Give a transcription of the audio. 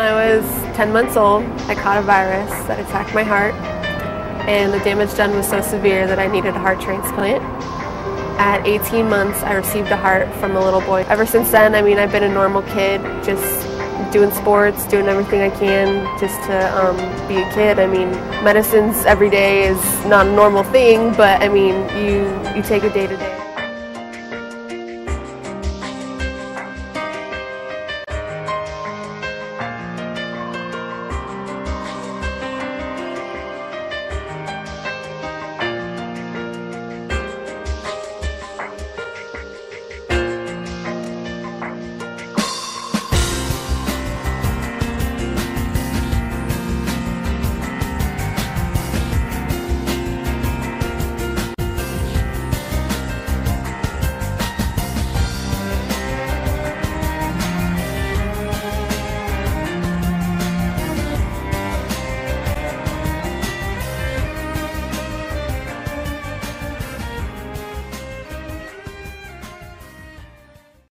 When I was 10 months old, I caught a virus that attacked my heart, and the damage done was so severe that I needed a heart transplant. At 18 months, I received a heart from a little boy. Ever since then, I mean, I've been a normal kid, just doing sports, doing everything I can just to um, be a kid. I mean, medicines every day is not a normal thing, but I mean, you, you take it day to day.